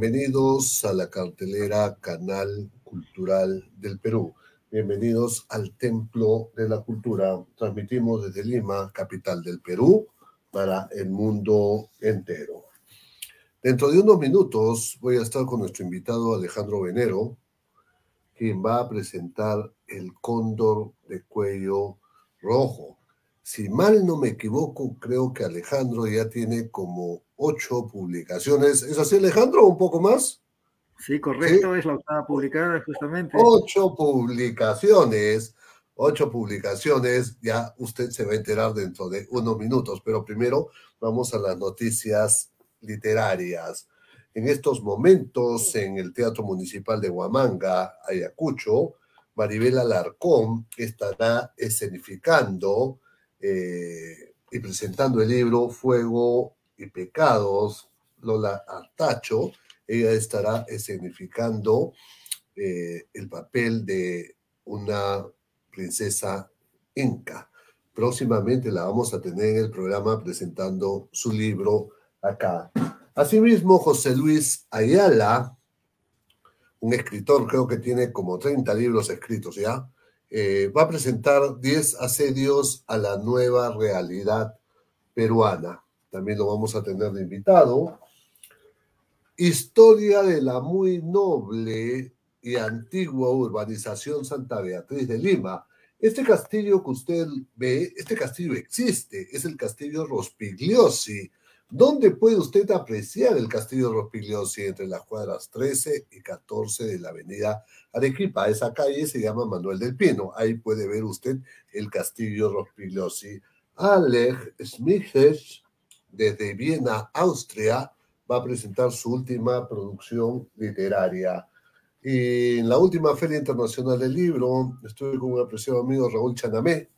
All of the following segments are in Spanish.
Bienvenidos a la cartelera Canal Cultural del Perú. Bienvenidos al Templo de la Cultura. Transmitimos desde Lima, capital del Perú, para el mundo entero. Dentro de unos minutos voy a estar con nuestro invitado Alejandro Venero, quien va a presentar el cóndor de cuello rojo. Si mal no me equivoco, creo que Alejandro ya tiene como ocho publicaciones. ¿Es así, Alejandro? ¿Un poco más? Sí, correcto, es la octava publicada justamente. Ocho publicaciones, ocho publicaciones, ya usted se va a enterar dentro de unos minutos, pero primero vamos a las noticias literarias. En estos momentos, en el Teatro Municipal de Huamanga, Ayacucho, Maribel Alarcón estará escenificando eh, y presentando el libro Fuego y Pecados, Lola Artacho. Ella estará escenificando eh, el papel de una princesa inca. Próximamente la vamos a tener en el programa presentando su libro acá. Asimismo, José Luis Ayala, un escritor, creo que tiene como 30 libros escritos ya, eh, va a presentar 10 asedios a la nueva realidad peruana. También lo vamos a tener de invitado. Historia de la muy noble y antigua urbanización Santa Beatriz de Lima. Este castillo que usted ve, este castillo existe, es el castillo Rospigliosi, ¿Dónde puede usted apreciar el castillo Rospigliosi entre las cuadras 13 y 14 de la avenida Arequipa? Esa calle se llama Manuel del Pino. Ahí puede ver usted el castillo Rospigliosi. Alej Smiches, desde Viena, Austria, va a presentar su última producción literaria. Y en la última Feria Internacional del Libro, estuve con un apreciado amigo Raúl Chanamé,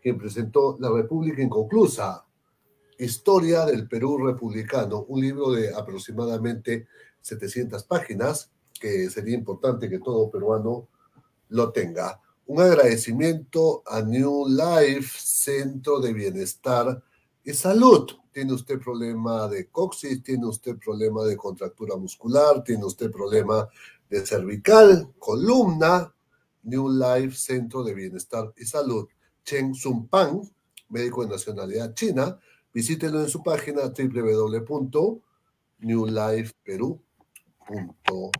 quien presentó La República Inconclusa, Historia del Perú Republicano, un libro de aproximadamente 700 páginas, que sería importante que todo peruano lo tenga. Un agradecimiento a New Life, Centro de Bienestar y Salud. Tiene usted problema de coxis, tiene usted problema de contractura muscular, tiene usted problema de cervical, columna. New Life, Centro de Bienestar y Salud. Chen Sun Pan, médico de nacionalidad china, Visítelo en su página www.newlifeperú.com.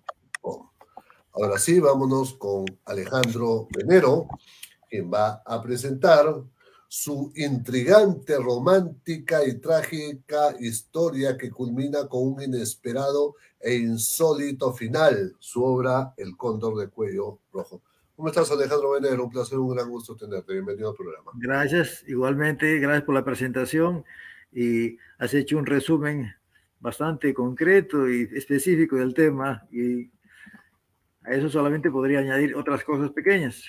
Ahora sí, vámonos con Alejandro Venero, quien va a presentar su intrigante, romántica y trágica historia que culmina con un inesperado e insólito final, su obra El Cóndor de Cuello Rojo. ¿Cómo estás, Alejandro Venero? Un placer, un gran gusto tenerte. Bienvenido al programa. Gracias, igualmente, gracias por la presentación y has hecho un resumen bastante concreto y específico del tema y a eso solamente podría añadir otras cosas pequeñas.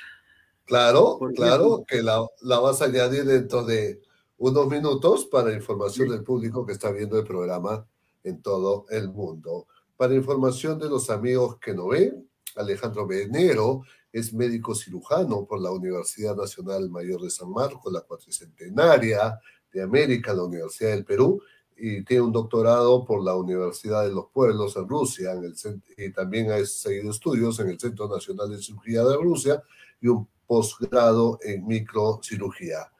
Claro, claro, que la, la, vas a añadir dentro de unos minutos para información del público que está viendo el programa en todo el mundo. Para información de los amigos que no ven, Alejandro Venero es médico cirujano por la Universidad Nacional Mayor de San Marcos, la cuatricentenaria de América, la Universidad del Perú, y tiene un doctorado por la Universidad de los Pueblos en Rusia, en el, y también ha seguido estudios en el Centro Nacional de Cirugía de Rusia y un posgrado en microcirugía.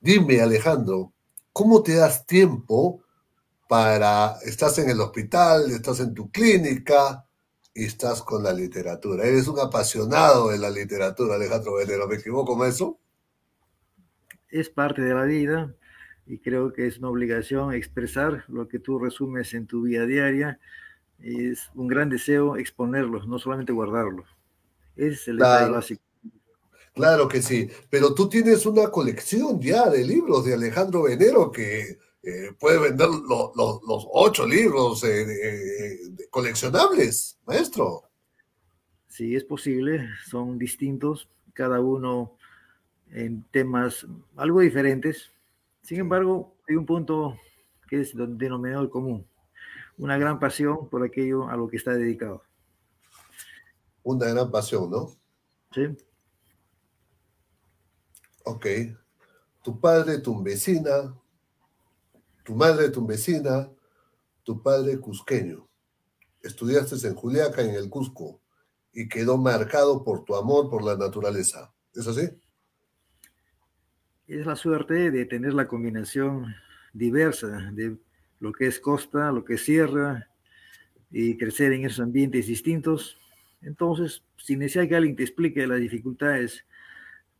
Dime, Alejandro, ¿cómo te das tiempo para, estás en el hospital, estás en tu clínica, y estás con la literatura. Eres un apasionado de la literatura, Alejandro Venero. ¿Me equivoco con eso? Es parte de la vida y creo que es una obligación expresar lo que tú resumes en tu vida diaria. Es un gran deseo exponerlo, no solamente guardarlo. Ese es el claro. básico. Claro que sí, pero tú tienes una colección ya de libros de Alejandro Venero que eh, puede vender lo, lo, los ocho libros eh, eh, coleccionables, maestro. Sí, es posible, son distintos, cada uno en temas algo diferentes. Sin embargo, hay un punto que es el denominador común, una gran pasión por aquello a lo que está dedicado. Una gran pasión, ¿no? Sí. Ok. Tu padre, tu vecina, tu madre tumbesina, tu padre cusqueño. estudiaste en Juliaca, en el Cusco, y quedó marcado por tu amor por la naturaleza. ¿Es así? Es la suerte de tener la combinación diversa de lo que es costa, lo que es sierra, y crecer en esos ambientes distintos. Entonces, sin necesidad que alguien te explique las dificultades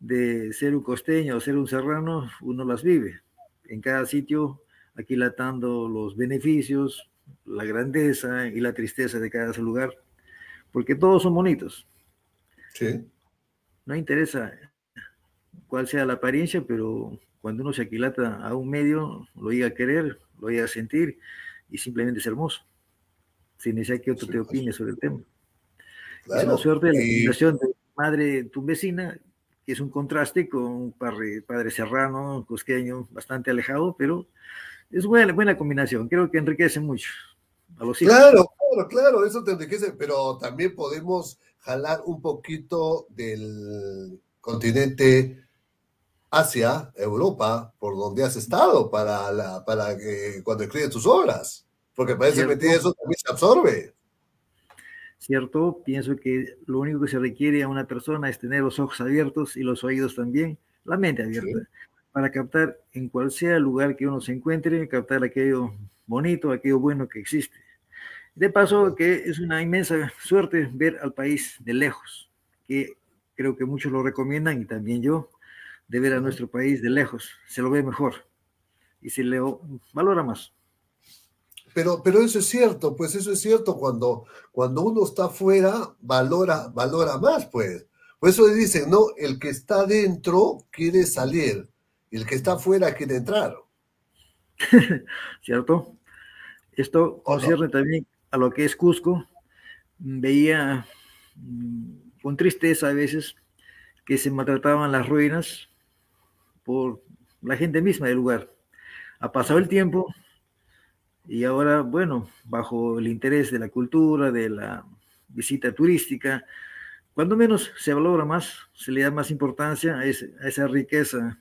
de ser un costeño o ser un serrano, uno las vive. En cada sitio, aquilatando los beneficios, la grandeza y la tristeza de cada lugar, porque todos son bonitos. Sí. No interesa cuál sea la apariencia, pero cuando uno se aquilata a un medio, lo llega a querer, lo llega a sentir y simplemente es hermoso. Sin necesidad que otro te pues. opine sobre el tema. Es la suerte de la situación de madre, tu vecina, que es un contraste con un padre, padre serrano, cosqueño, bastante alejado, pero es buena, buena combinación, creo que enriquece mucho a los hijos. Claro, claro, claro, eso te enriquece, pero también podemos jalar un poquito del continente Asia, Europa, por donde has estado para, la, para que cuando escribes tus obras, porque parece que eso también se absorbe. ¿Cierto? Pienso que lo único que se requiere a una persona es tener los ojos abiertos y los oídos también, la mente abierta para captar en cual sea el lugar que uno se encuentre, captar aquello bonito, aquello bueno que existe. De paso, que es una inmensa suerte ver al país de lejos, que creo que muchos lo recomiendan y también yo, de ver a nuestro país de lejos. Se lo ve mejor y se le valora más. Pero, pero eso es cierto, pues eso es cierto, cuando, cuando uno está afuera, valora, valora más, pues. Por eso dicen, no, el que está dentro quiere salir y el que está afuera quiere entrar. ¿Cierto? Esto concierne también a lo que es Cusco. Veía mm, con tristeza a veces que se maltrataban las ruinas por la gente misma del lugar. Ha pasado el tiempo y ahora, bueno, bajo el interés de la cultura, de la visita turística, cuando menos se valora más, se le da más importancia a, esa riqueza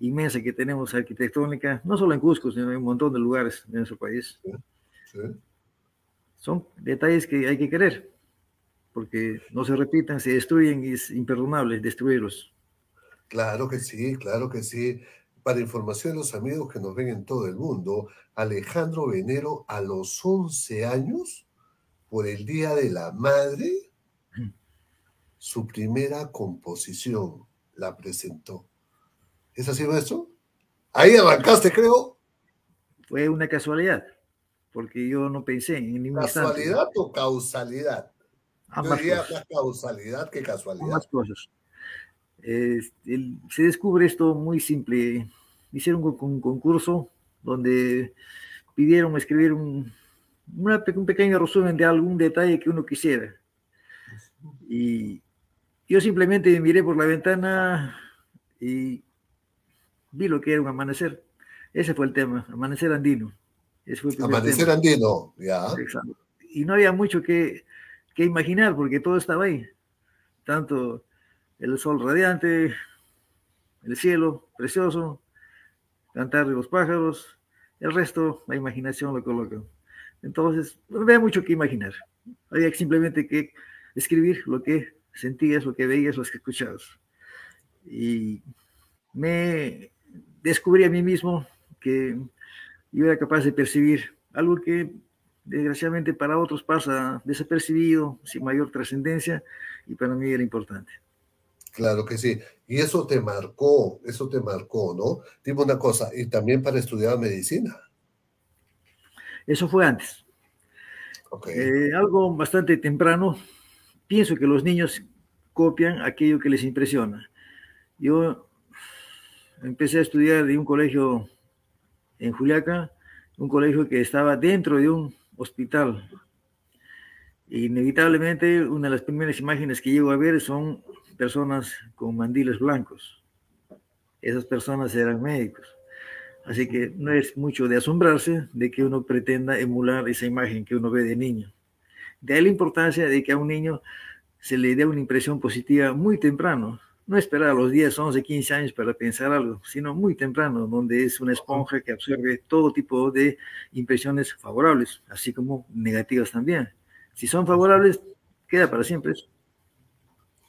inmensa que tenemos arquitectónica, no solo en Cusco, sino en un montón de lugares de nuestro país. Son detalles que hay que querer, porque no se repitan, se destruyen y es imperdonable destruirlos. Claro que sí, claro que sí. Para información de los amigos que nos ven en todo el mundo, Alejandro Venero a los 11 años, por el Día de la Madre, su primera composición la presentó. ¿Es así, maestro? Ahí arrancaste, creo. Fue una casualidad, porque yo no pensé en ningún ¿Casualidad o causalidad? Ambas yo más causalidad que casualidad. Ambas cosas. se descubre esto muy simple. Hicieron un, concurso donde pidieron escribir un, un pequeño resumen de algún detalle que uno quisiera. Y yo simplemente miré por la ventana y vi lo que era un amanecer. Ese fue el tema, amanecer andino. amanecer andino, ya. Y no había mucho que, que imaginar porque todo estaba ahí. Tanto el sol radiante, el cielo precioso, cantar de los pájaros, el resto, la imaginación lo coloca. Entonces, no había mucho que imaginar. Había simplemente que escribir lo que sentías, lo que veías, lo que escuchabas. Y me descubrí a mí mismo que yo era capaz de percibir algo que desgraciadamente para otros pasa desapercibido, sin mayor trascendencia, y para mí era importante. Claro que sí. Y eso te marcó, eso te marcó, ¿no? Dime una cosa, y también para estudiar medicina. Eso fue antes. Eh, algo bastante temprano. Pienso que los niños copian aquello que les impresiona. Yo empecé a estudiar en un colegio en Juliaca, un colegio que estaba dentro de un hospital. Inevitablemente, una de las primeras imágenes que llego a ver son personas con mandiles blancos. Esas personas eran médicos. Así que no es mucho de asombrarse de que uno pretenda emular esa imagen que uno ve de niño. De ahí la importancia de que a un niño se le dé una impresión positiva muy temprano, no esperar a los 10, 11, 15 años para pensar algo, sino muy temprano, donde es una esponja que absorbe todo tipo de impresiones favorables, así como negativas también. Si son favorables, queda para siempre.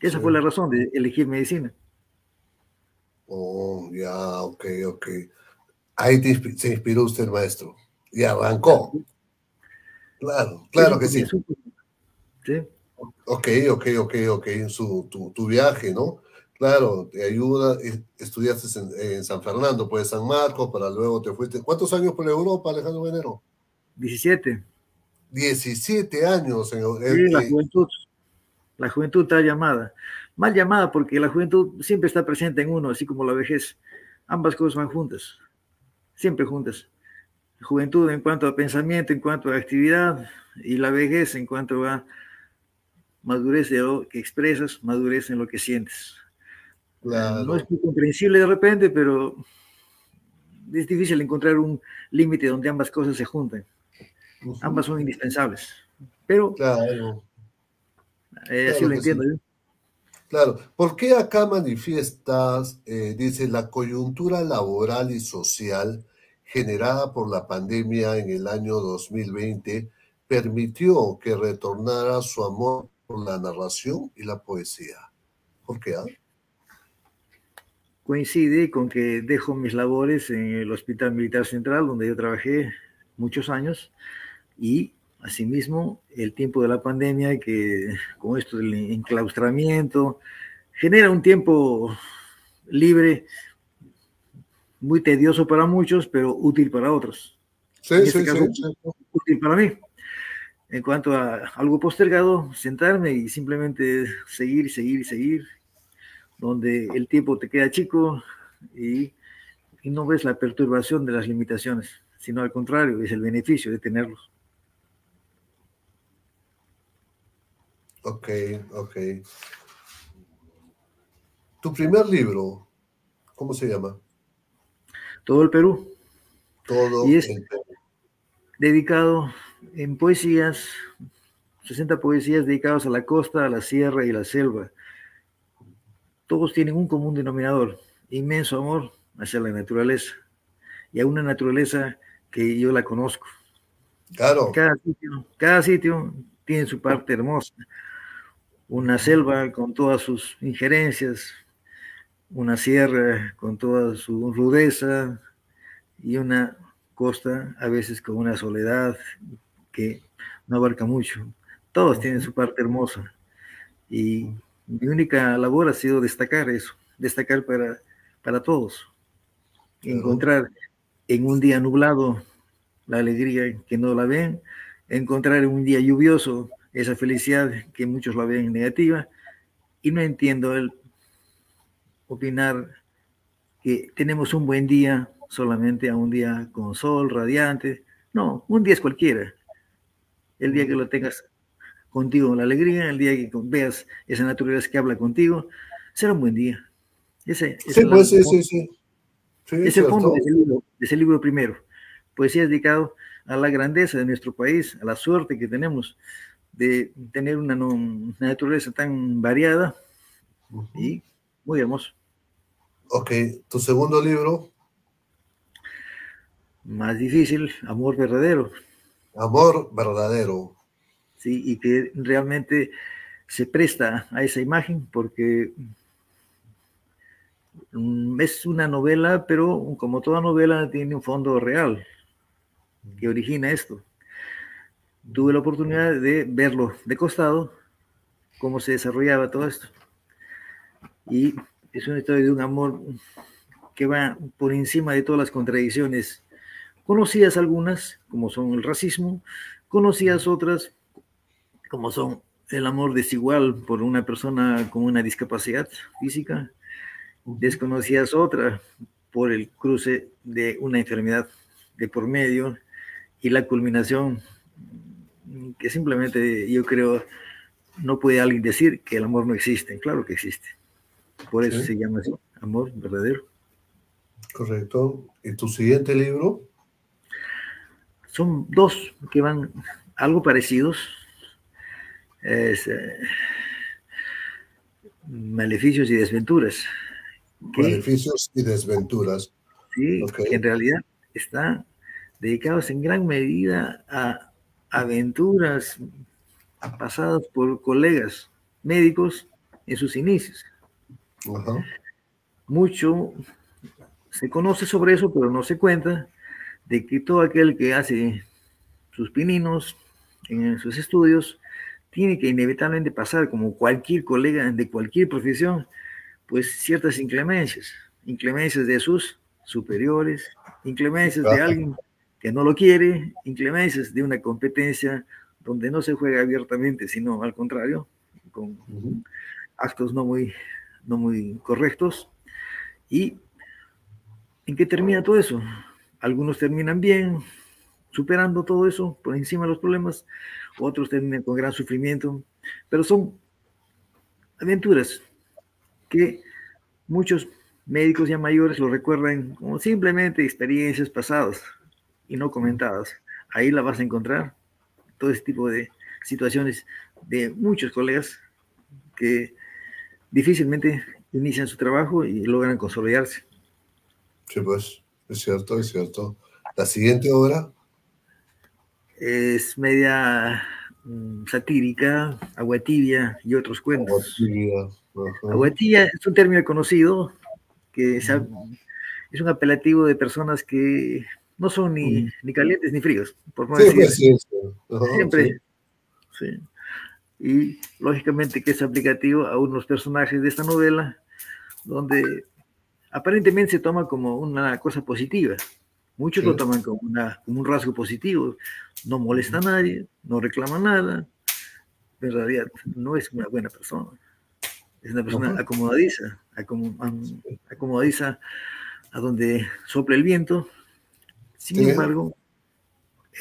Esa fue la razón de elegir medicina. Oh, ya, ok, ok. Ahí se inspiró usted, maestro. Y arrancó. Claro, claro que sí. Sí. Ok, ok, ok, ok. Su, tu, tu viaje, ¿no? Claro, te ayuda. Estudiaste en, San Fernando, pues San Marcos, para luego te fuiste. ¿Cuántos años por Europa, Alejandro Venero? 17. 17 años, señor. Sí, la juventud. La juventud está llamada. Mal llamada porque la juventud siempre está presente en uno, así como la vejez. Ambas cosas van juntas. Siempre juntas. juventud en cuanto a pensamiento, en cuanto a actividad, y la vejez en cuanto a madurez de lo que expresas, madurez en lo que sientes. No es muy comprensible de repente, pero es difícil encontrar un límite donde ambas cosas se junten. Ambas son indispensables. Pero claro. Eh, así lo entiendo yo. Claro, ¿por qué acá manifiestas, eh, dice, la coyuntura laboral y social generada por la pandemia en el año 2020 permitió que retornara su amor por la narración y la poesía? ¿Por qué? Ah? Coincide con que dejo mis labores en el Hospital Militar Central, donde yo trabajé muchos años, y Asimismo, el tiempo de la pandemia, que con esto del enclaustramiento, genera un tiempo libre, muy tedioso para muchos, pero útil para otros. Sí, este sí, sí, Útil para mí. En cuanto a algo postergado, sentarme y simplemente seguir, seguir, seguir, donde el tiempo te queda chico y, y no ves la perturbación de las limitaciones, sino al contrario, es el beneficio de tenerlos. Ok, ok. Tu primer libro, ¿cómo se llama? Todo el Perú. Todo y es dedicado en poesías, 60 poesías dedicadas a la costa, a la sierra y la selva. Todos tienen un común denominador, inmenso amor hacia la naturaleza y a una naturaleza que yo la conozco. Claro. Cada sitio, cada sitio tiene su parte hermosa una selva con todas sus injerencias, una sierra con toda su rudeza y una costa a veces con una soledad que no abarca mucho. Todos tienen su parte hermosa. Y mi única labor ha sido destacar eso, destacar para, para todos, encontrar en un día nublado la alegría que no la ven, encontrar en un día lluvioso esa felicidad que muchos la ven negativa y no entiendo el opinar que tenemos un buen día solamente a un día con sol radiante. No, un día es cualquiera. El día que lo tengas contigo la alegría, el día que veas esa naturaleza que habla contigo, será un buen día. Ese, sí, pues, sí, sí, sí, Es el fondo de ese, libro, de ese libro primero. Poesía es dedicado a la grandeza de nuestro país, a la suerte que tenemos de tener una, naturaleza tan variada y muy hermoso. Ok, tu segundo libro. Más difícil, Amor Verdadero. Amor Verdadero. Sí, y que realmente se presta a esa imagen porque mm, es una novela, pero como toda novela tiene un fondo real que origina esto tuve la oportunidad de verlo de costado, cómo se desarrollaba todo esto. Y es una historia de un amor que va por encima de todas las contradicciones. Conocías algunas, como son el racismo, conocías otras, como son el amor desigual por una persona con una discapacidad física, desconocías otra por el cruce de una enfermedad de por medio y la culminación que simplemente yo creo no puede alguien decir que el amor no existe. Claro que existe. Por eso se llama así, amor verdadero. Correcto. ¿Y tu siguiente libro? Son dos que van algo parecidos. Es, eh, Maleficios y desventuras. Maleficios y desventuras. Sí, que en realidad están dedicados en gran medida a aventuras pasadas por colegas médicos en sus inicios. Mucho se conoce sobre eso, pero no se cuenta de que todo aquel que hace sus pininos en sus estudios tiene que inevitablemente pasar, como cualquier colega de cualquier profesión, pues ciertas inclemencias, inclemencias de sus superiores, inclemencias de alguien que no lo quiere, inclemencias de una competencia donde no se juega abiertamente, sino al contrario, con actos no muy, no muy correctos. ¿Y en qué termina todo eso? Algunos terminan bien, superando todo eso, por encima de los problemas, otros terminan con gran sufrimiento, pero son aventuras que muchos médicos ya mayores lo recuerdan como simplemente experiencias pasadas y no comentadas. Ahí la vas a encontrar, todo este tipo de situaciones de muchos colegas que difícilmente inician su trabajo y logran consolidarse. Sí, pues, es cierto, es cierto. La siguiente obra es media mm, satírica, agua tibia y otros cuentos. Agua tibia, es un término conocido que es, un apelativo de personas que no son ni, ni calientes ni fríos, por no decir. Pues, Siempre. Sí. Y lógicamente que es aplicativo a unos personajes de esta novela donde aparentemente se toma como una cosa positiva. Muchos lo toman como, una, como un rasgo positivo. No molesta a nadie, no reclama nada. En realidad no es una buena persona. Es una persona acomodadiza, acomodadiza a donde sopla el viento. Sin embargo,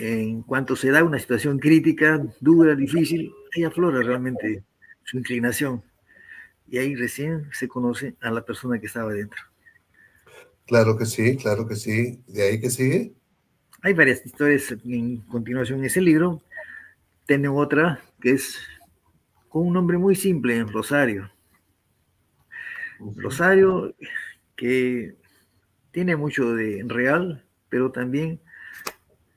en cuanto se da una situación crítica, dura, difícil, ahí aflora realmente su inclinación. Y ahí recién se conoce a la persona que estaba dentro. Claro que sí, claro que sí. ¿De ahí que sigue? Hay varias historias en continuación en ese libro. Tiene otra que es con un nombre muy simple, Rosario. Rosario, que tiene mucho de real, pero también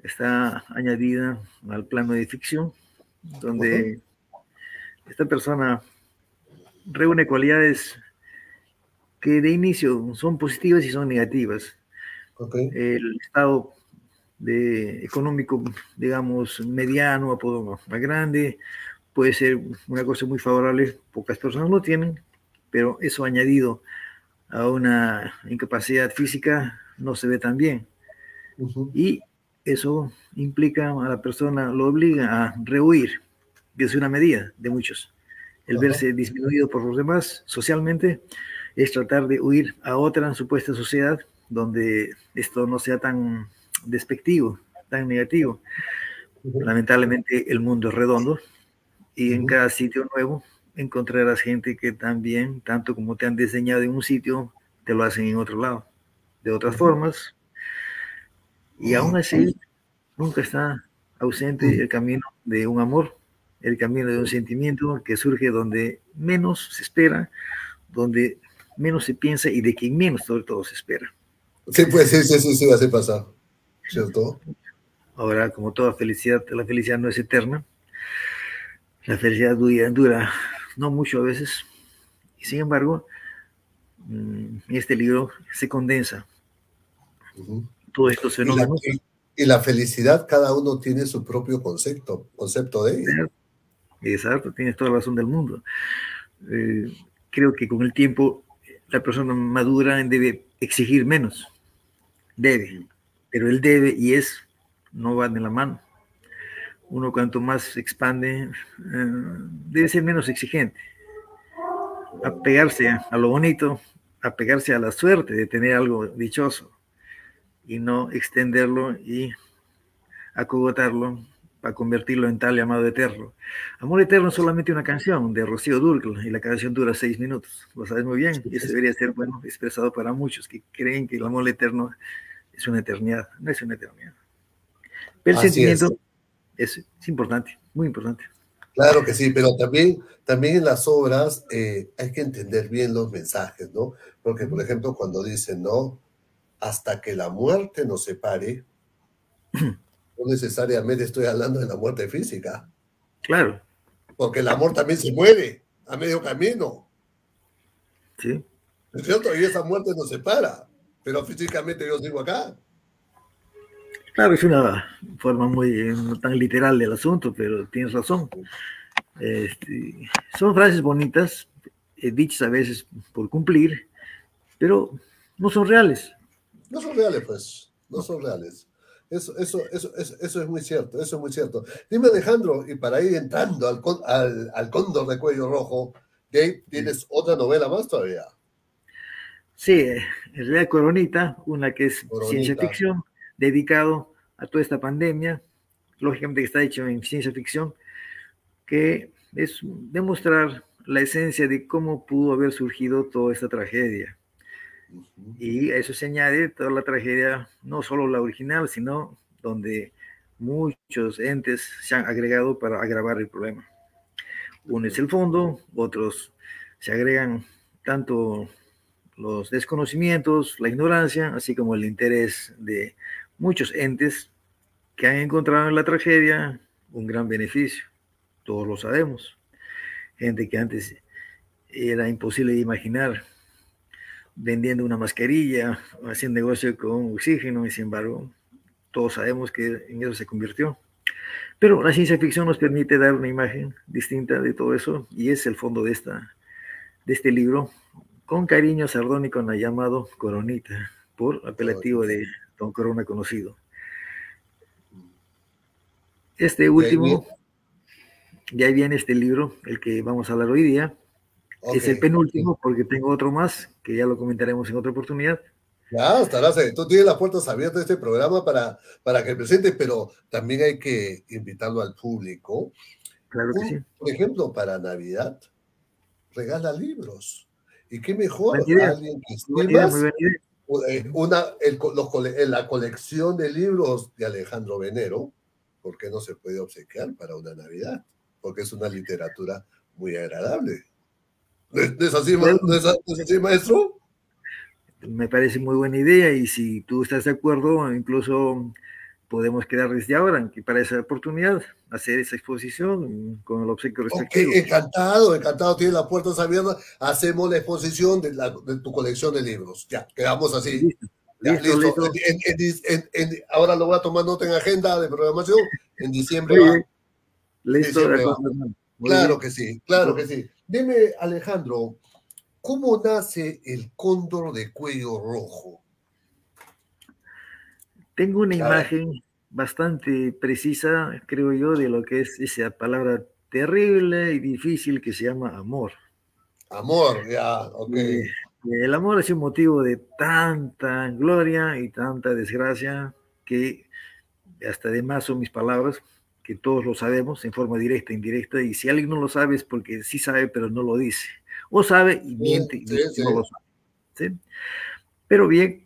está añadida al plano de ficción, donde esta persona reúne cualidades que de inicio son positivas y son negativas. El estado de económico, digamos, mediano a más grande, puede ser una cosa muy favorable, pocas personas lo tienen, pero eso añadido a una incapacidad física no se ve tan bien. Y eso implica a la persona, lo obliga a rehuir, que es una medida de muchos. El verse disminuido por los demás socialmente es tratar de huir a otra supuesta sociedad donde esto no sea tan despectivo, tan negativo. Lamentablemente el mundo es redondo y en cada sitio nuevo encontrarás gente que también, tanto como te han diseñado en un sitio, te lo hacen en otro lado, de otras formas. Y aún así, nunca está ausente el camino de un amor, el camino de un sentimiento que surge donde menos se espera, donde menos se piensa y de quien menos sobre todo se espera. Sí, pues sí, sí, sí, sí, así pasa, ¿cierto? Ahora, como toda felicidad, la felicidad no es eterna. La felicidad dura, dura no mucho a veces. Y sin embargo, mm, este libro se condensa todo esto se Y la, felicidad, cada uno tiene su propio concepto, concepto de ella. Exacto, tienes toda la razón del mundo. Eh, creo que con el tiempo la persona madura debe exigir menos. Debe. Pero el debe y es no van de la mano. Uno cuanto más se expande, eh, debe ser menos exigente. Apegarse a lo bonito, apegarse a la suerte de tener algo dichoso y no extenderlo y acogotarlo para convertirlo en tal llamado eterno. Amor eterno es solamente una canción de Rocío Durcal y la canción dura seis minutos. Lo sabes muy bien y eso debería ser bueno expresado para muchos que creen que el amor eterno es una eternidad. No es una eternidad. Pero el sentimiento es. importante, muy importante. Claro que sí, pero también, también en las obras eh, hay que entender bien los mensajes, ¿no? Porque, por ejemplo, cuando dicen, ¿no? Hasta que la muerte nos separe, no necesariamente estoy hablando de la muerte física. Claro. porque el amor también se muere a medio camino. Sí. ¿Es cierto? Y esa muerte nos separa, pero físicamente yo sigo acá. Claro, es una forma muy no tan literal del asunto, pero tienes razón. Este, son frases bonitas, eh, dichas a veces por cumplir, pero no son reales. No son reales, pues, no son reales. Eso, eso, eso, eso, es muy cierto, eso es muy cierto. Dime, Alejandro, y para ir entrando al, al, al cóndor de cuello rojo, Gabe, ¿tienes otra novela más todavía? Sí, en realidad Coronita, una que es ciencia ficción, dedicado a toda esta pandemia, lógicamente que está hecho en ciencia ficción, que es demostrar la esencia de cómo pudo haber surgido toda esta tragedia. Y a eso se añade toda la tragedia, no solo la original, sino donde muchos entes se han agregado para agravar el problema. Uno es el fondo, otros se agregan tanto los desconocimientos, la ignorancia, así como el interés de muchos entes que han encontrado en la tragedia un gran beneficio. Todos lo sabemos. Gente que antes era imposible de imaginar vendiendo una mascarilla, haciendo negocio con oxígeno, y sin embargo, todos sabemos que en eso se convirtió. Pero la ciencia ficción nos permite dar una imagen distinta de todo eso, y es el fondo de, esta, de este libro, con cariño sardónico llamado Coronita, por apelativo de Don Corona conocido. Este último, ya viene este libro, el que vamos a hablar hoy día, es el penúltimo porque tengo otro más que ya lo comentaremos en otra oportunidad. Ya, estarás, tú tienes las puertas abiertas de este programa para, para que presente, pero también hay que invitarlo al público. Claro que sí. Por ejemplo, para Navidad, regala libros. ¿Y qué mejor alguien que estimas? Eh, una, el, la colección de libros de Alejandro Venero, porque no se puede obsequiar para una Navidad, porque es una literatura muy agradable. ¿No es así, maestro? Me parece muy buena idea y si tú estás de acuerdo, incluso podemos quedar desde ahora que para esa oportunidad hacer esa exposición con el obsequio respectivo. encantado, encantado, tiene las puertas abiertas. Hacemos la exposición de, tu colección de libros. Ya, quedamos así. Listo. ahora lo voy a tomar nota en agenda de programación. En diciembre. Listo, Claro que sí, claro que sí. Dime, Alejandro, ¿cómo nace el cóndor de cuello rojo? Tengo una imagen bastante precisa, creo yo, de lo que es esa palabra terrible y difícil que se llama amor. Amor, ya, ok. el amor es un motivo de tanta gloria y tanta desgracia que hasta de más son mis palabras, que todos lo sabemos en forma directa e indirecta, y si alguien no lo sabe es porque sí sabe, pero no lo dice, o sabe y miente y no lo sabe. Pero bien,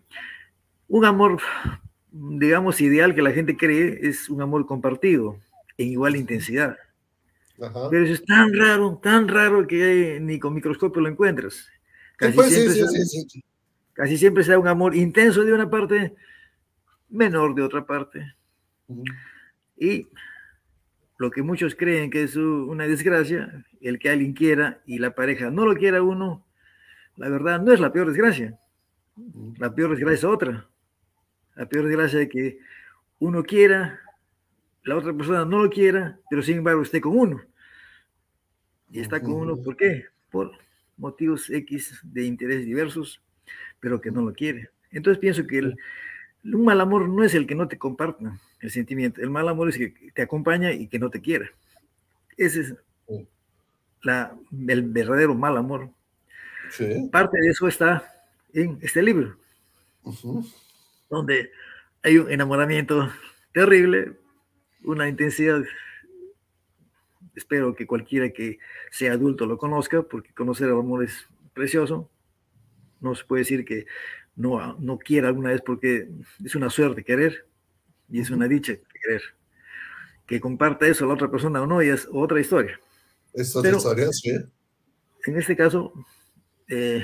un amor, digamos, ideal que la gente cree es un amor compartido en igual intensidad. Pero eso es tan raro, tan raro que ni con microscopio lo encuentras. Casi, pues, siempre, casi siempre sea un amor intenso de una parte, menor de otra parte. Y lo que muchos creen que es una desgracia, el que alguien quiera y la pareja no lo quiera uno, la verdad no es la peor desgracia. La peor desgracia es otra. La peor desgracia es que uno quiera, la otra persona no lo quiera, pero sin embargo esté con uno. Y está con uno, ¿por qué? Por motivos X de intereses diversos, pero que no lo quiere. Entonces pienso que el, un mal amor no es el que no te comparta el sentimiento. El mal amor es que te acompaña y que no te quiera. Ese es la, el verdadero mal amor. Parte de eso está en este libro, donde hay un enamoramiento terrible, una intensidad. Espero que cualquiera que sea adulto lo conozca, porque conocer el amor es precioso. No se puede decir que no, no quiera alguna vez porque es una suerte querer y es una dicha querer. Que comparta eso a la otra persona o no, y es otra historia. Es otra historia, sí. En este caso, eh,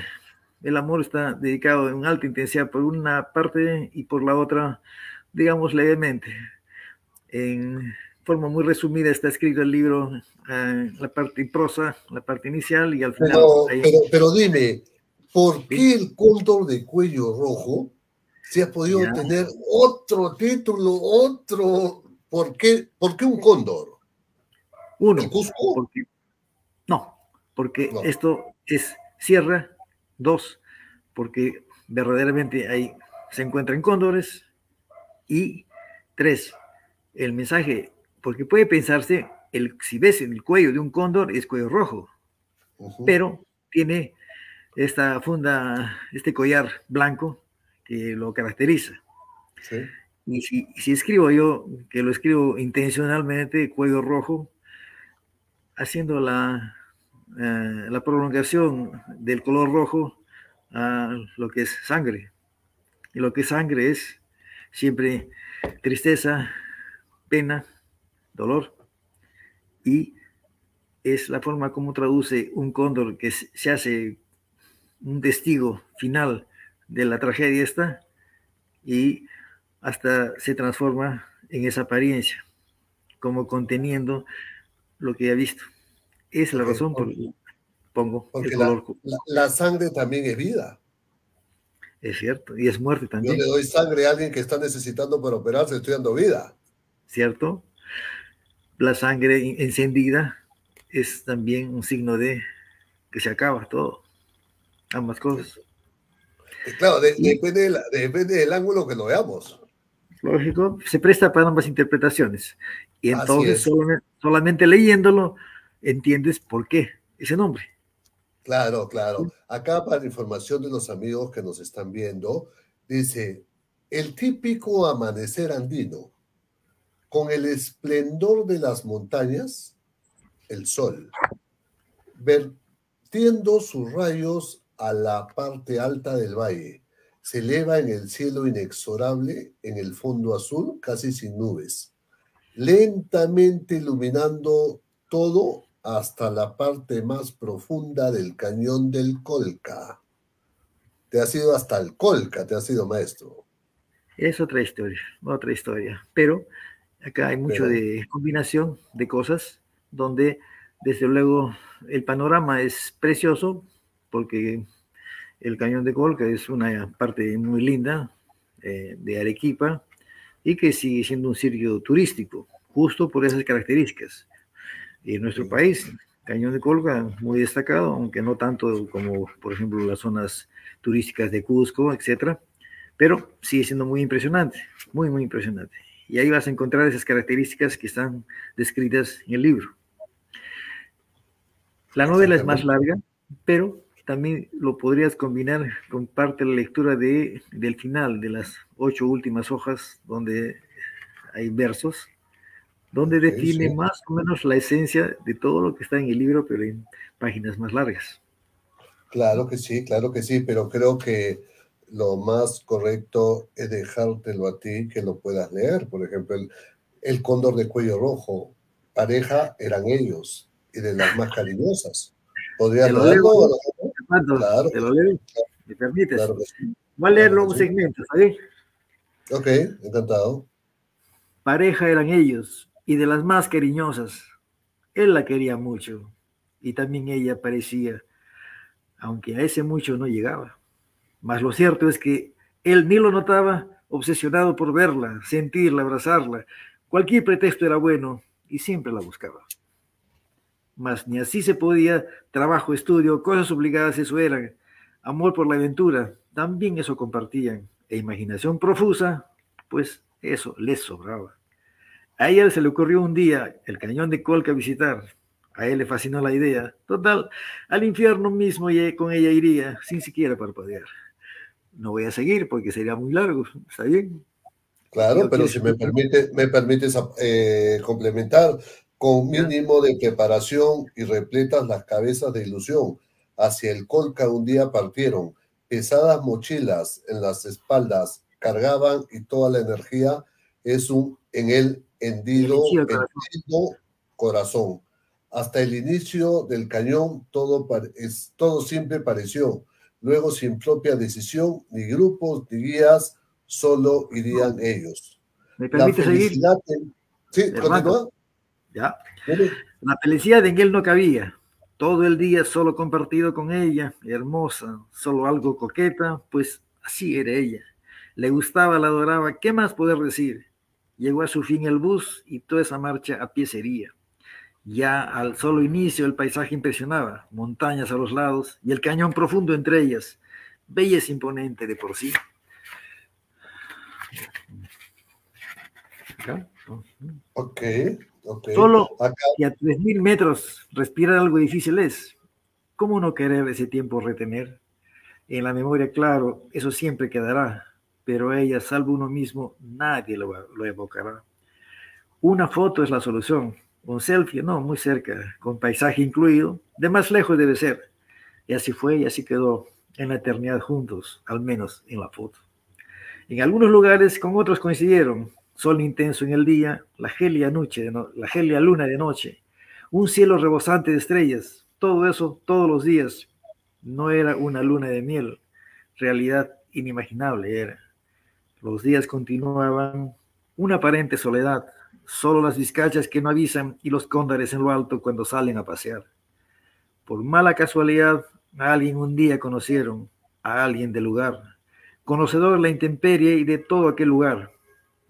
el amor está dedicado en alta intensidad por una parte y por la otra, digamos levemente. En forma muy resumida está escrito el libro, eh, la parte prosa, la parte inicial y al final. Pero, dime, ¿por qué el cóndor de cuello rojo se ha podido tener otro título, otro? ¿Por qué, ¿Por qué un cóndor? Uno. Cusco? no, porque esto es sierra. Dos, porque verdaderamente ahí se encuentran cóndores. Y tres, el mensaje porque puede pensarse, el, si ves en el cuello de un cóndor es cuello rojo, pero tiene esta funda, este collar blanco que lo caracteriza. Y si, escribo yo, que lo escribo intencionalmente, cuello rojo, haciendo la, eh, la prolongación del color rojo a lo que es sangre. Y lo que es sangre es siempre tristeza, pena, dolor. Y es la forma como traduce un cóndor que se hace un testigo final de la tragedia esta y hasta se transforma en esa apariencia, como conteniendo lo que ha visto. Es la razón por la que pongo el color. La, sangre también es vida. Es cierto, y es muerte también. Yo le doy sangre a alguien que está necesitando para operarse, estoy dando vida. ¿Cierto? la sangre encendida es también un signo de que se acaba todo, ambas cosas. Claro, depende, del ángulo que lo veamos. Lógico, se presta para ambas interpretaciones. Y entonces solamente, leyéndolo entiendes por qué ese nombre. Claro, claro. Acá para información de los amigos que nos están viendo, dice, el típico amanecer andino con el esplendor de las montañas, el sol, vertiendo sus rayos a la parte alta del valle, se eleva en el cielo inexorable, en el fondo azul, casi sin nubes, lentamente iluminando todo hasta la parte más profunda del cañón del Colca. Te ha sido hasta el Colca, te ha sido maestro. Es otra historia, otra historia. Pero Acá hay mucho de combinación de cosas, donde desde luego el panorama es precioso, porque el cañón de Colca es una parte muy linda eh, de Arequipa y que sigue siendo un sitio turístico, justo por esas características. Y en nuestro país, Cañón de Colca, muy destacado, aunque no tanto como, por ejemplo, las zonas turísticas de Cusco, etcétera, pero sigue siendo muy impresionante, muy, muy impresionante y ahí vas a encontrar esas características que están descritas en el libro. La novela es más larga, pero también lo podrías combinar con parte de la lectura de, del final, de las ocho últimas hojas, donde hay versos, donde define más o menos la esencia de todo lo que está en el libro, pero en páginas más largas. Claro que sí, claro que sí, pero creo que lo más correcto es dejártelo a ti que lo puedas leer. Por ejemplo, el, cóndor de cuello rojo, pareja eran ellos y de las más cariñosas. ¿Podrías leerlo? Claro. Te lo leo. ¿Me permites? Voy a leerlo un segmento, ¿sabes? Ok, encantado. Pareja eran ellos y de las más cariñosas. Él la quería mucho y también ella parecía, aunque a ese mucho no llegaba. Mas lo cierto es que él ni lo notaba, obsesionado por verla, sentirla, abrazarla. Cualquier pretexto era bueno y siempre la buscaba. Mas ni así se podía, trabajo, estudio, cosas obligadas eso eran. Amor por la aventura, también eso compartían. E imaginación profusa, pues eso les sobraba. A ella se le ocurrió un día el cañón de Colca visitar. A él le fascinó la idea. Total, al infierno mismo con ella iría, sin siquiera parpadear no voy a seguir porque sería muy largo, ¿está bien? Claro, pero si me permite, me permites eh, complementar, con mínimo de preparación y repletas las cabezas de ilusión, hacia el Colca un día partieron, pesadas mochilas en las espaldas cargaban y toda la energía es un en el hendido, hendido corazón. Hasta el inicio del cañón todo, es, todo siempre pareció Luego, sin propia decisión, ni grupos, ni guías, solo irían ellos. ¿Me permite seguir? Sí, continúa. Ya. La felicidad en él no cabía. Todo el día solo compartido con ella, hermosa, solo algo coqueta, pues así era ella. Le gustaba, la adoraba, ¿qué más poder decir? Llegó a su fin el bus y toda esa marcha a pie sería. Ya al solo inicio el paisaje impresionaba, montañas a los lados y el cañón profundo entre ellas, belleza imponente de por sí. Ok, Solo y a 3.000 metros respirar algo difícil es. ¿Cómo no querer ese tiempo retener? En la memoria, claro, eso siempre quedará, pero ella, salvo uno mismo, nadie lo, lo evocará. Una foto es la solución, un selfie, no, muy cerca, con paisaje incluido, de más lejos debe ser. Y así fue y así quedó en la eternidad juntos, al menos en la foto. En algunos lugares con otros coincidieron, sol intenso en el día, la gelia, noche la gelia luna de noche, un cielo rebosante de estrellas, todo eso todos los días. No era una luna de miel, realidad inimaginable era. Los días continuaban, una aparente soledad, solo las vizcachas que no avisan y los cóndores en lo alto cuando salen a pasear. Por mala casualidad, a alguien un día conocieron, a alguien del lugar, conocedor de la intemperie y de todo aquel lugar.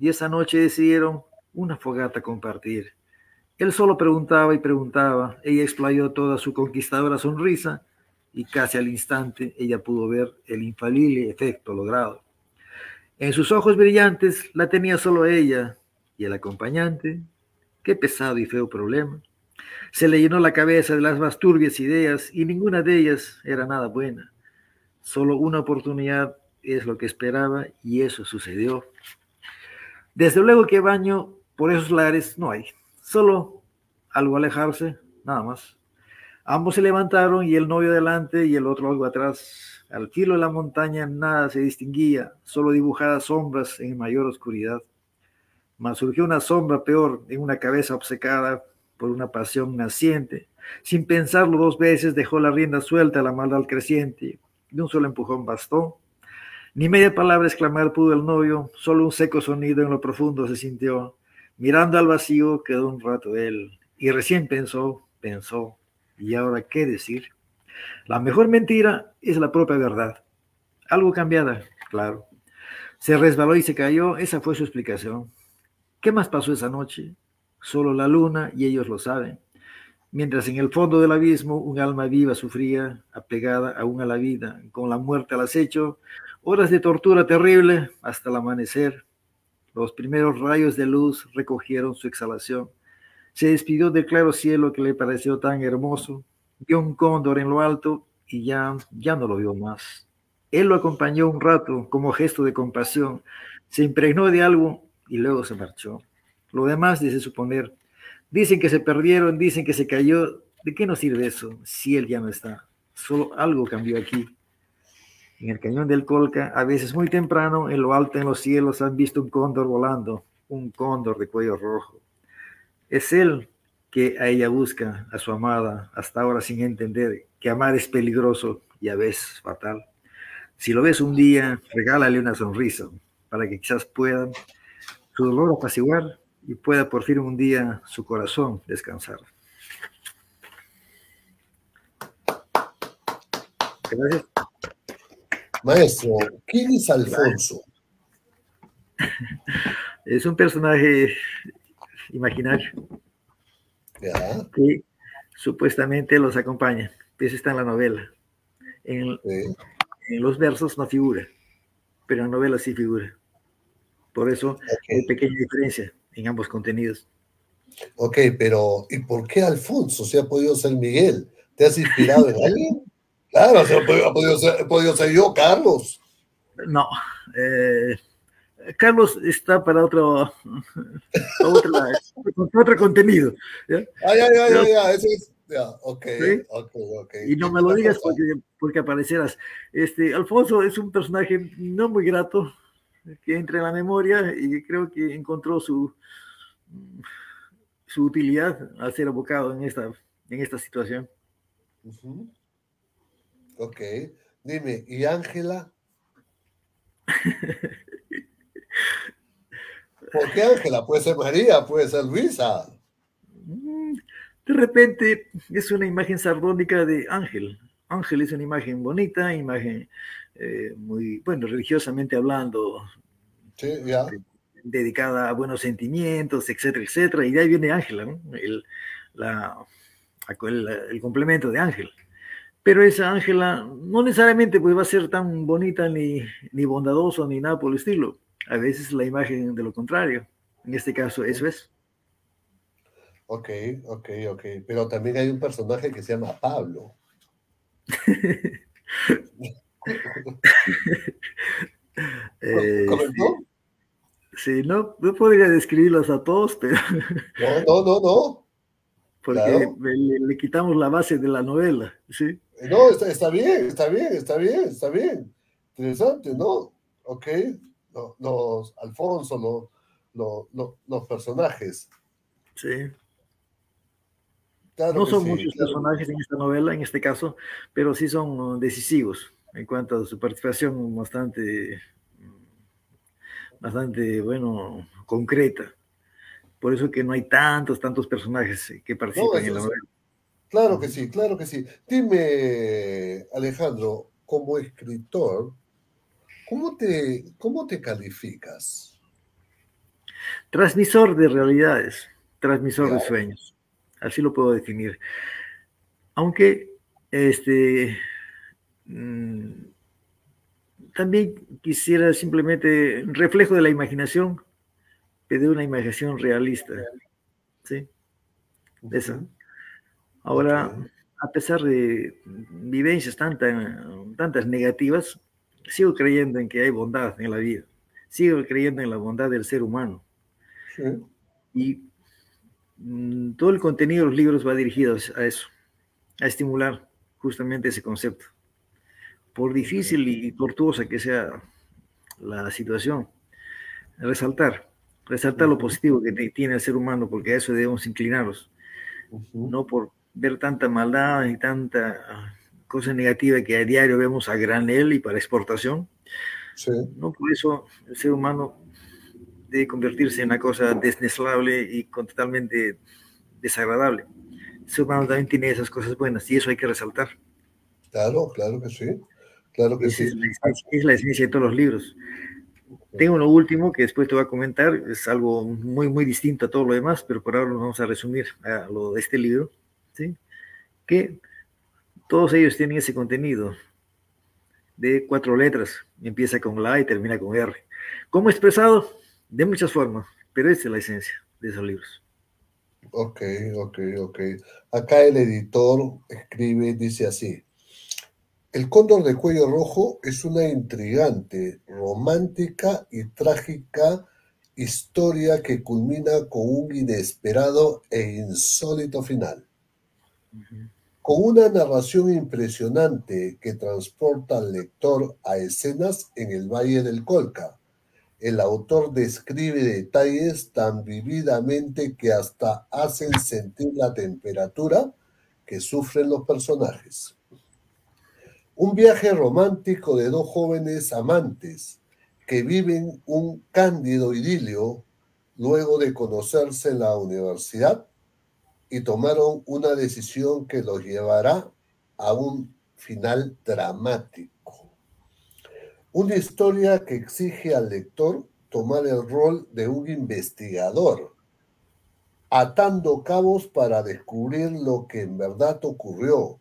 Y esa noche decidieron una fogata compartir. Él solo preguntaba y preguntaba, ella explayó toda su conquistadora sonrisa y casi al instante ella pudo ver el infalible efecto logrado. En sus ojos brillantes la tenía solo ella y el acompañante, qué pesado y feo problema. Se le llenó la cabeza de las más turbias ideas y ninguna de ellas era nada buena. Solo una oportunidad es lo que esperaba y eso sucedió. Desde luego que baño por esos lares no hay, solo algo alejarse, nada más. Ambos se levantaron y el novio adelante y el otro algo atrás. Al filo de la montaña nada se distinguía, solo dibujadas sombras en mayor oscuridad. Mas surgió una sombra peor en una cabeza obcecada por una pasión naciente. Sin pensarlo dos veces dejó la rienda suelta a la maldad creciente. De un solo empujón bastó ni media palabra exclamar pudo el novio, solo un seco sonido en lo profundo se sintió. Mirando al vacío quedó un rato él, y recién pensó, pensó, ¿y ahora qué decir? La mejor mentira es la propia verdad. Algo cambiada, claro. Se resbaló y se cayó, esa fue su explicación. ¿Qué más pasó esa noche? Solo la luna y ellos lo saben. Mientras en el fondo del abismo un alma viva sufría, apegada aún a la vida, con la muerte al acecho, Horas de tortura terrible hasta el amanecer. Los primeros rayos de luz recogieron su exhalación. Se despidió del claro cielo que le pareció tan hermoso. Vio un cóndor en lo alto y ya, ya no lo vio más. Él lo acompañó un rato como gesto de compasión. Se impregnó de algo y luego se marchó. Lo demás dice suponer. Dicen que se perdieron, dicen que se cayó. ¿De qué nos sirve eso si él ya no está? Solo algo cambió aquí en el cañón del Colca, a veces muy temprano, en lo alto en los cielos han visto un cóndor volando, un cóndor de cuello rojo. Es él que a ella busca, a su amada, hasta ahora sin entender que amar es peligroso y a veces fatal. Si lo ves un día, regálale una sonrisa para que quizás pueda su dolor apaciguar y pueda por fin un día su corazón descansar. Gracias. Maestro, ¿quién es Alfonso? Es un personaje imaginario que supuestamente los acompaña. Eso está en la novela. En, los versos no figura, pero en la novela sí figura. Por eso hay pequeña diferencia en ambos contenidos. Ok, pero ¿y por qué Alfonso se ha podido ser Miguel? ¿Te has inspirado en alguien? Claro, ha podido, ser, yo, Carlos. No, eh, Carlos está para otro, otro contenido. ¿ya? Ah, ya, ya, ya, ya, eso es, ya, ok, Y no me lo digas porque, porque aparecerás. Este, Alfonso es un personaje no muy grato que entra en la memoria y creo que encontró su, su utilidad al ser abocado en esta, en esta situación. Ok. Dime, ¿y Ángela? ¿Por qué Ángela? Puede ser María, puede ser Luisa. Mm, de repente es una imagen sardónica de Ángel. Ángel es una imagen bonita, imagen eh, muy, bueno, religiosamente hablando. Sí, ya. dedicada a buenos sentimientos, etcétera, etcétera. Y de ahí viene Ángela, ¿no? el, la, el, complemento de Ángel. Pero esa Ángela no necesariamente pues, va a ser tan bonita ni, ni bondadosa ni nada por el estilo. A veces la imagen de lo contrario. En este caso, eso es. Ok, ok, ok. Pero también hay un personaje que se llama Pablo. eh, sí, no, no podría describirlos a todos, pero. no, no, no, no. Porque le, quitamos la base de la novela, ¿sí? No, está, está bien, está bien, está bien, está bien. Interesante, ¿no? Ok los, Alfonso, los, personajes. Sí. no son muchos personajes en esta novela, en este caso, pero sí son decisivos en cuanto a su participación bastante, bastante, bueno, concreta. Por eso que no hay tantos, tantos personajes que participan en la novela. Claro que sí, claro que sí. Dime, Alejandro, como escritor, ¿Cómo te, cómo te calificas? Transmisor de realidades, transmisor de sueños. Así lo puedo definir. Aunque este mm, también quisiera simplemente reflejo de la imaginación, de una imaginación realista. ¿Sí? Esa. Ahora, a pesar de vivencias tantas negativas, sigo creyendo en que hay bondad en la vida, sigo creyendo en la bondad del ser humano. Y mm, todo el contenido de los libros va dirigido a eso, a estimular justamente ese concepto. Por difícil y tortuosa que sea la situación, resaltar, resaltar lo positivo que tiene el ser humano, porque a eso debemos inclinarnos, no por ver tanta maldad y tanta cosa negativa que a diario vemos a granel y para exportación. No por eso el ser humano debe convertirse en una cosa desneslable y totalmente desagradable. El ser humano también tiene esas cosas buenas y eso hay que resaltar. Claro, claro que sí. Claro que sí. Es la, esencia de todos los libros. Tengo uno último que después te voy a comentar, es algo muy, muy distinto a todo lo demás, pero por ahora nos vamos a resumir a lo de este libro, ¿sí? que todos ellos tienen ese contenido de cuatro letras. Empieza con la y termina con R. ¿Cómo expresado? De muchas formas, pero esa es la esencia de esos libros. Ok, ok, ok. Acá el editor escribe, dice así. El cóndor de cuello rojo es una intrigante, romántica y trágica historia que culmina con un inesperado e insólito final. Con una narración impresionante que transporta al lector a escenas en el Valle del Colca, el autor describe detalles tan vividamente que hasta hacen sentir la temperatura que sufren los personajes. Un viaje romántico de dos jóvenes amantes que viven un cándido idilio luego de conocerse en la universidad y tomaron una decisión que los llevará a un final dramático. Una historia que exige al lector tomar el rol de un investigador, atando cabos para descubrir lo que en verdad ocurrió,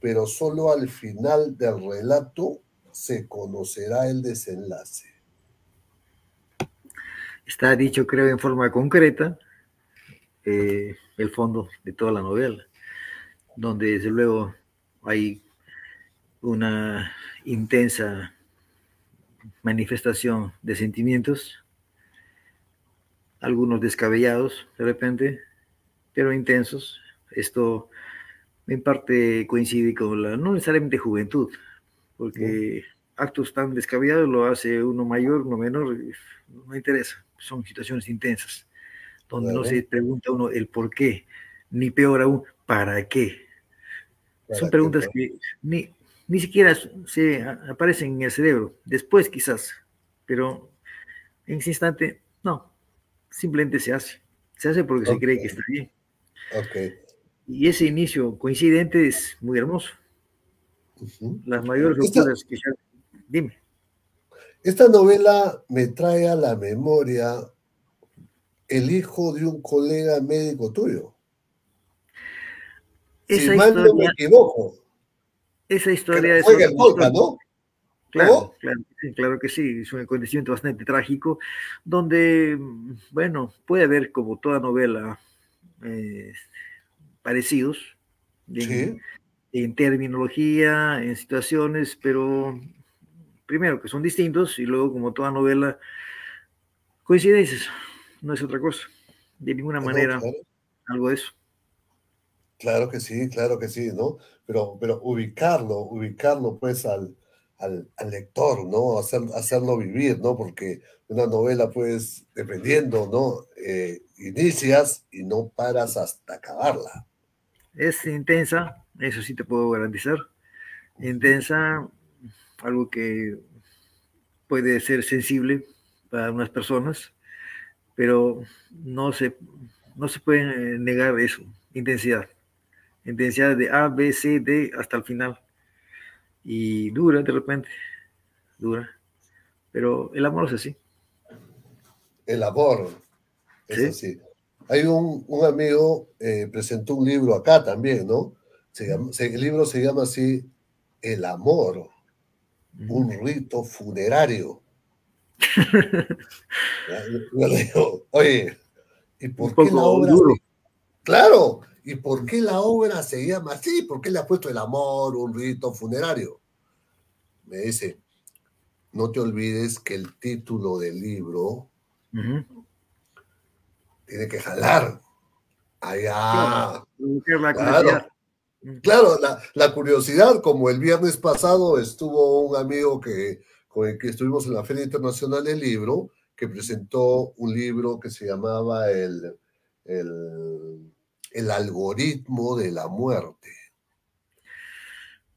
pero solo al final del relato se conocerá el desenlace. Está dicho, creo, en forma concreta, eh, el fondo de toda la novela, donde desde luego hay una intensa manifestación de sentimientos, algunos descabellados de repente, pero intensos. Esto en parte coincide con la, no necesariamente juventud, porque actos tan descabellados lo hace uno mayor, uno menor, no interesa, son situaciones intensas donde no se pregunta uno el por qué, ni peor aún, ¿para qué? Son preguntas que ni, ni siquiera se aparecen en el cerebro, después quizás, pero en ese instante, no, simplemente se hace. Se hace porque se cree que está bien. Ok. Y ese inicio coincidente es muy hermoso. Las mayores locuras que ya... Dime. Esta novela me trae a la memoria el hijo de un colega médico tuyo. Esa si mal no me equivoco. Esa historia es. Juega el ¿no? Claro, claro, claro, que sí, es un acontecimiento bastante trágico, donde, bueno, puede haber como toda novela eh, parecidos en, terminología, en situaciones, pero primero que son distintos y luego como toda novela, coincidencias, no es otra cosa, de ninguna manera algo de eso. Claro que sí, claro que sí, ¿no? Pero, pero ubicarlo, ubicarlo pues al, al, lector, ¿no? Hacer, hacerlo vivir, ¿no? Porque una novela, pues, dependiendo, ¿no? Eh, inicias y no paras hasta acabarla. Es intensa, eso sí te puedo garantizar. Intensa, algo que puede ser sensible para unas personas, pero no se, no se puede negar eso, intensidad. Intensidad de A, B, C, D hasta el final y dura de repente, dura. Pero el amor es así. El amor es así. Hay un, amigo, eh, presentó un libro acá también, ¿no? el libro se llama así, El amor, un rito funerario. Yo le digo, oye, ¿y por qué la obra? Claro, ¿Y por qué la obra se llama así? ¿Por qué le ha puesto el amor, un rito funerario? Me dice, no te olvides que el título del libro tiene que jalar. Allá. Claro, claro, la, curiosidad, como el viernes pasado estuvo un amigo que, con el que estuvimos en la Feria Internacional del Libro, que presentó un libro que se llamaba el, el el algoritmo de la muerte.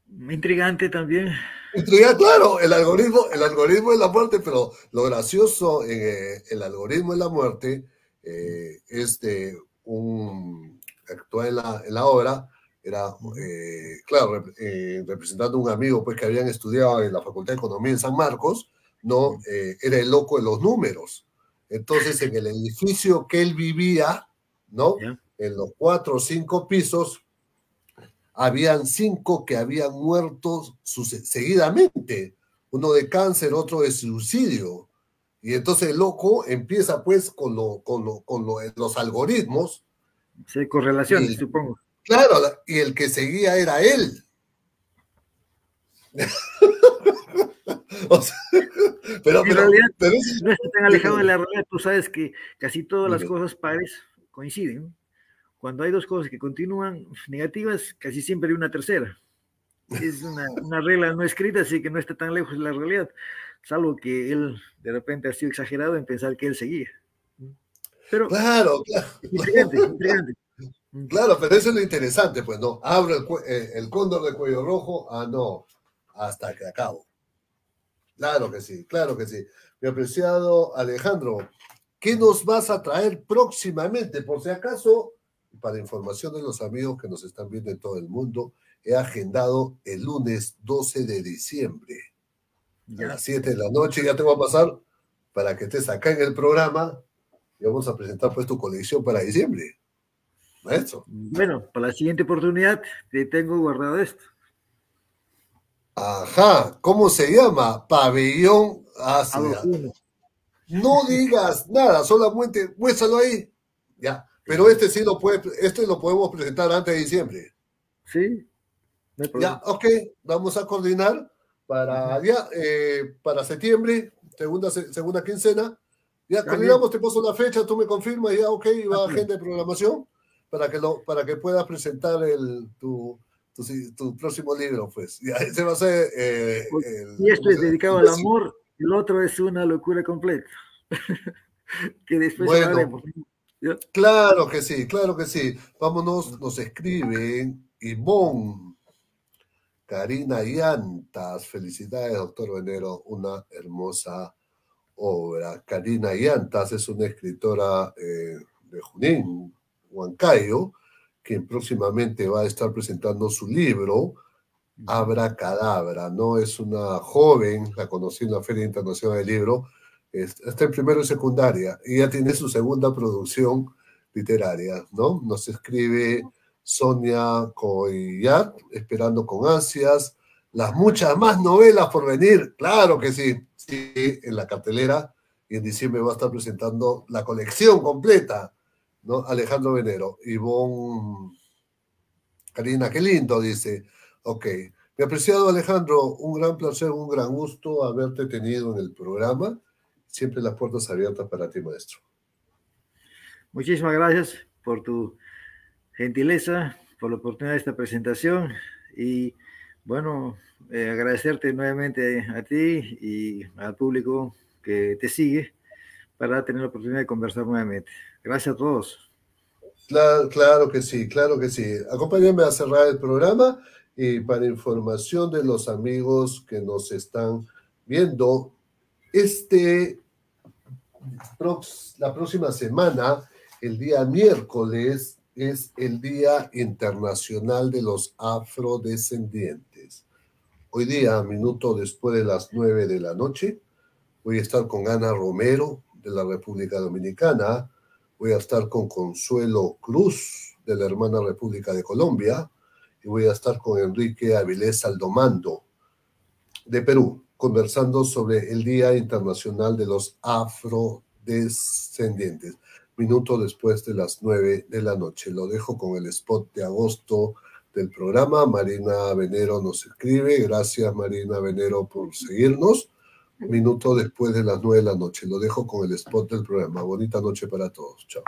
Intrigante también. Intrigante, claro, el algoritmo, el algoritmo de la muerte, pero lo gracioso en eh, el algoritmo de la muerte eh, es de un actual en la, en la obra, era, eh, claro, representando a un amigo pues, que habían estudiado en la Facultad de Economía en San Marcos, ¿no? era el loco de los números. Entonces, en el edificio que él vivía, ¿no? en los cuatro o cinco pisos, habían cinco que habían muerto seguidamente, uno de cáncer, otro de suicidio. Y entonces el loco empieza pues con, lo, con, con los algoritmos. Sí, correlaciones, supongo. Claro, y el que seguía era él. pero, en realidad no está tan alejado de la realidad. Tú sabes que casi todas las cosas pares coinciden. Cuando hay dos cosas que continúan negativas, casi siempre hay una tercera. Es una, regla no escrita, así que no está tan lejos de la realidad, salvo que él de repente ha sido exagerado en pensar que él seguía. Pero, claro, claro. Claro, pero eso es lo interesante, pues no. Abro el, eh, el, cóndor de cuello rojo, ah, no, hasta que acabo. Claro que sí, claro que sí. Mi apreciado Alejandro, ¿qué nos vas a traer próximamente? Por si acaso para información de los amigos que nos están viendo en todo el mundo, he agendado el lunes 12 de diciembre a las 7 de la noche. Ya te voy a pasar para que estés acá en el programa y vamos a presentar pues tu colección para diciembre. Bueno, para la siguiente oportunidad te tengo guardado esto. Ajá, ¿cómo se llama? Pabellón Asia. No digas nada, solamente muéstralo ahí. Ya. Pero este sí lo puede, este lo podemos presentar antes de diciembre. Sí. ya, ok, vamos a coordinar para ya, eh, para septiembre, segunda, segunda quincena. Ya, coordinamos, te paso la fecha, tú me confirmas, ya, ok, va agenda de programación para que, lo, para que puedas presentar el, tu, tu, próximo libro, pues. Ya, ese va a ser. Eh, y esto es dedicado al amor, el otro es una locura completa. que después bueno, Claro que sí, claro que sí. Vámonos, nos escriben Ivonne, Karina Llantas. Felicidades, doctor Venero, una hermosa obra. Karina Yantas es una escritora eh, de Junín, Huancayo, quien próximamente va a estar presentando su libro, Abra Cadabra, ¿no? Es una joven, la conocí en la Feria Internacional del Libro, está en primero y secundaria, y ya tiene su segunda producción literaria, ¿no? Nos escribe Sonia Coyat, esperando con ansias, las muchas más novelas por venir, claro que sí, sí, en la cartelera, y en diciembre va a estar presentando la colección completa, ¿no? Alejandro Venero, Ivonne, Karina, qué lindo, dice, ok, mi apreciado Alejandro, un gran placer, un gran gusto haberte tenido en el programa siempre las puertas abiertas para ti, maestro. Muchísimas gracias por tu gentileza, por la oportunidad de esta presentación y bueno, eh, agradecerte nuevamente a ti y al público que te sigue para tener la oportunidad de conversar nuevamente. Gracias a todos. Claro, claro que sí, claro que sí. Acompáñame a cerrar el programa y para información de los amigos que nos están viendo, este la próxima semana, el día miércoles, es el Día Internacional de los Afrodescendientes. Hoy día, minuto después de las nueve de la noche, voy a estar con Ana Romero de la República Dominicana, voy a estar con Consuelo Cruz de la hermana República de Colombia y voy a estar con Enrique Avilés Aldomando de Perú conversando sobre el Día Internacional de los Afrodescendientes, minuto después de las nueve de la noche. Lo dejo con el spot de agosto del programa. Marina Venero nos escribe. Gracias, Marina Venero, por seguirnos minuto después de las nueve de la noche. Lo dejo con el spot del programa. Bonita noche para todos. Chao.